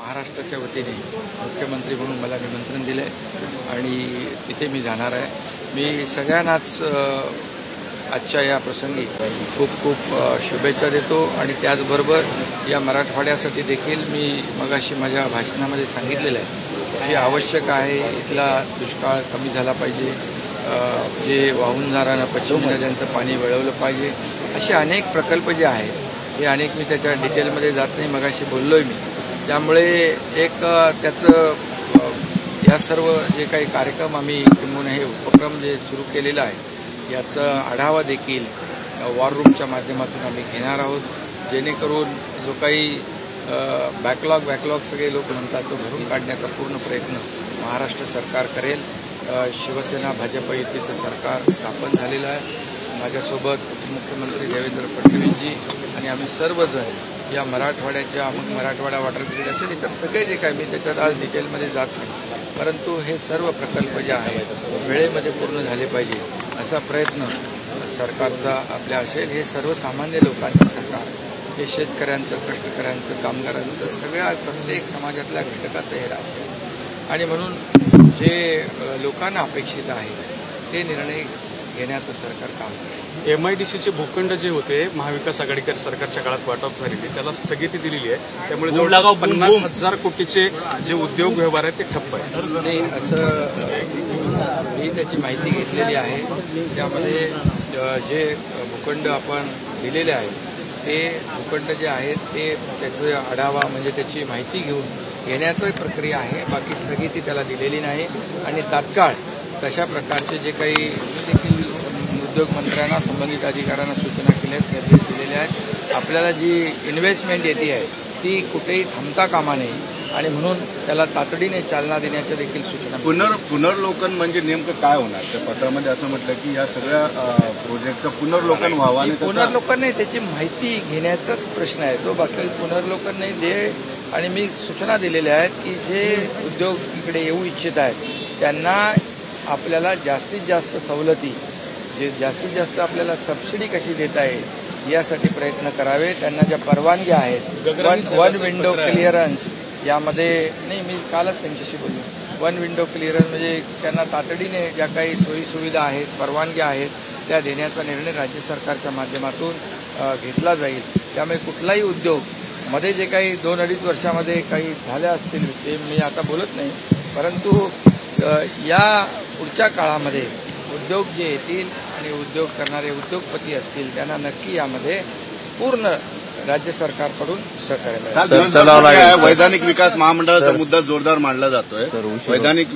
महाराष्ट्राच्या वतीने मुख्यमंत्री म्हणून मला निमंत्रण दिलं आहे आणि तिथे मी जाणार आहे. मी सगळ्यांनाच आजच्या या प्रसंगी खूप खूप शुभेच्छा देतो आणि त्याचबरोबर या मराठवाड्यासाठी देखील मी मगाशी माझ्या भाषणामध्ये सांगितलेलं आहे जे आवश्यक आहे इथला दुष्काळ कमी झाला पाहिजे जे वाहून जाणारं पश्चिम नद्यांचं पाणी वळवलं पाहिजे असे अनेक प्रकल्प जे आहेत हे अनेक मी त्याच्या डिटेलमध्ये जात नाही मगाशी बोललो आहे मी. त्यामुळे एक त्याचं या सर्व जे काही कार्यक्रम आम्ही किंबहुना हे उपक्रम जे सुरू केलेलं आहे याचा आढावा देखील वॉर रूमच्या माध्यमातून आम्ही घेणार आहोत. जेणेकरून जो काही बॅकलॉग बॅकलॉग सगळे लोक म्हणतात तो भरून काढण्याचा पूर्ण प्रयत्न महाराष्ट्र सरकार करेल. शिवसेना भाजप युतीचं सरकार स्थापन झालेलं आहे. माझ्यासोबत मुख्यमंत्री देवेंद्र फडणवीसजी आणि आम्ही सर्वजण या मराठवाड्याच्या मग मराठवाडा वॉटर ग्रीड असेल इतर सगळे जे काय मी त्याच्यात आज डिटेलमध्ये जात नाही परंतु हे सर्व प्रकल्प जे आहेत वेळेमध्ये पूर्ण झाले पाहिजे असा प्रयत्न सरकारचा आपल्या असेल हे सर्वसामान्य लोकांचं सरकार हे शेतकऱ्यांचं कष्टकऱ्यांचं कामगारांचं सगळ्या प्रत्येक समाजातल्या घटकाचं हे राज्य आहे. आणि म्हणून जे लोकांना अपेक्षित आहे ते निर्णय घेण्याचं सरकार काम करेल. एमआयडीसीचे भूखंड जे होते महाविकास आघाडीकर सरकारच्या काळात वाटप झालेली त्याला स्थगिती दिलेली आहे. त्यामुळे जवळपास बूम, पन्नास. हजार कोटीचे जे उद्योग व्यवहार आहेत ते ठप्प आहेत. नाही असं मी त्याची माहिती घेतलेली आहे. त्यामध्ये जे भूखंड आपण दिलेले आहेत ते भूखंड जे आहेत ते त्याचं आढावा म्हणजे त्याची माहिती घेऊन घेण्याचं प्रक्रिया आहे. बाकी स्थगिती त्याला दिलेली नाही. आणि तात्काळ तशा प्रकारचे जे काही मी देखील उद्योग मंत्र्यांना संबंधित अधिकाऱ्यांना सूचना केल्या आहेत निर्देश दिलेले आहेत. आपल्याला जी इन्व्हेस्टमेंट येते आहे ती कुठेही थांबता कामा नये आणि म्हणून त्याला तातडीने चालना देण्याच्या देखील सूचना पुनर पुनर्लोकन म्हणजे नेमकं काय होणार? त्या पत्रामध्ये असं म्हटलं की या सगळ्या प्रोजेक्टचं पुनर्लोकन व्हावं पुनर्लोकन नाही त्याची माहिती घेण्याचाच प्रश्न आहे. तो बाकी पुनर्लोकन नाही जे आणि मी सूचना दिलेल्या आहेत की जे उद्योग इकडे येऊ इच्छित आहेत त्यांना आपल्याला जास्तीत जास्त सवलती जे जास्तीत जास्त आपल्याला सबसिडी कशी देता येईल यासाठी प्रयत्न करावे. त्यांना ज्या परवानग्या आहेत वन वन विंडो क्लिअरन्स यामध्ये नाही मी कालच त्यांच्याशी बोललो. वन विंडो क्लिअरन्स म्हणजे त्यांना तातडीने ज्या काही सोयी सुविधा आहेत परवानग्या आहेत त्या देण्याचा निर्णय राज्य सरकारच्या माध्यमातून घेतला जाईल. त्यामुळे कुठलाही उद्योगमध्ये जे काही दोन अडीच वर्षामध्ये काही झाल्या असतील ते मी आता बोलत नाही. परंतु या पुढच्या काळामध्ये उद्योग जे येतील आणि उद्योग करणारे उद्योगपती असतील त्यांना नक्की यामध्ये पूर्ण राज्य सरकारकडून सहकार्य आहे, वैधानिक विकास महामंडळाचा मुद्दा जोरदार मांडला जातोय. वैधानिक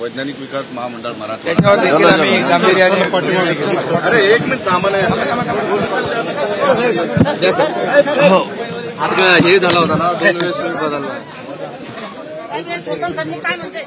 वैज्ञानिक विकास महामंडळ मराठवाडा. त्याच्यावर देखील आम्ही गांभीर्याने अरे एक मिनिट सामान आता हे झाला होता ना? दोन वेळेस बदलला. काय म्हणते